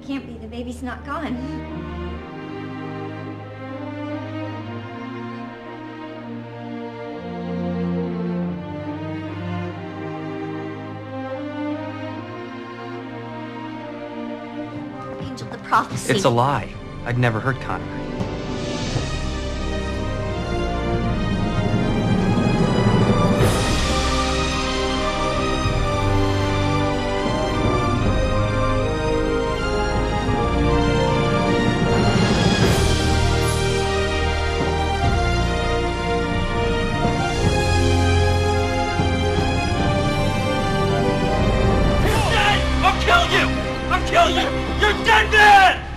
it can't be. The baby's not gone. Angel, the prophecy. It's a lie. I'd never hurt Connor. I'll kill you! You're dead man!